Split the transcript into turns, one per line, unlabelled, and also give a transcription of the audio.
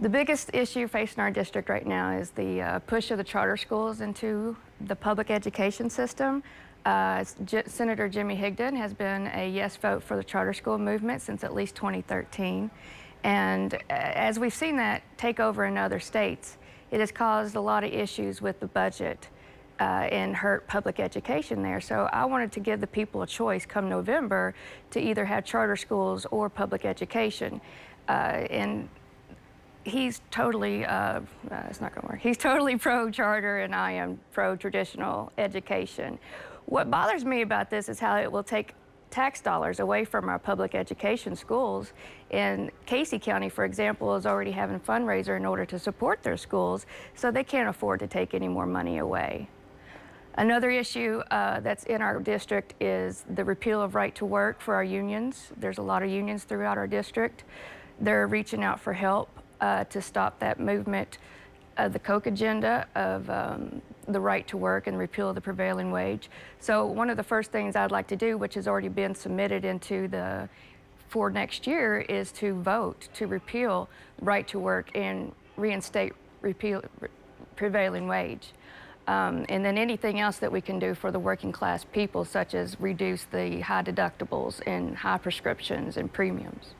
The biggest issue facing our district right now is the uh, push of the charter schools into the public education system. Uh, Senator Jimmy Higdon has been a yes vote for the charter school movement since at least 2013. And uh, as we've seen that take over in other states, it has caused a lot of issues with the budget uh, and hurt public education there. So I wanted to give the people a choice come November to either have charter schools or public education. Uh, and he's totally, uh, uh, it's not going to work. He's totally pro charter, and I am pro traditional education. What bothers me about this is how it will take tax dollars away from our public education schools. And Casey County, for example, is already having a fundraiser in order to support their schools, so they can't afford to take any more money away. Another issue uh, that's in our district is the repeal of right to work for our unions. There's a lot of unions throughout our district. They're reaching out for help uh, to stop that movement of the Koch agenda of um, the right to work and repeal of the prevailing wage. So one of the first things I'd like to do, which has already been submitted into the for next year, is to vote to repeal right to work and reinstate repeal re- prevailing wage. Um, and then anything else that we can do for the working class people, such as reduce the high deductibles and high prescriptions and premiums.